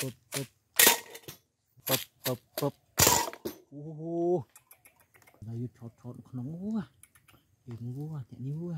ปึ๊บปึ๊บปึ๊บปึ๊บปึ๊บโอ้โหเราหยุดชดชดขนมวัวเอ็งวัวแต่นี่วัว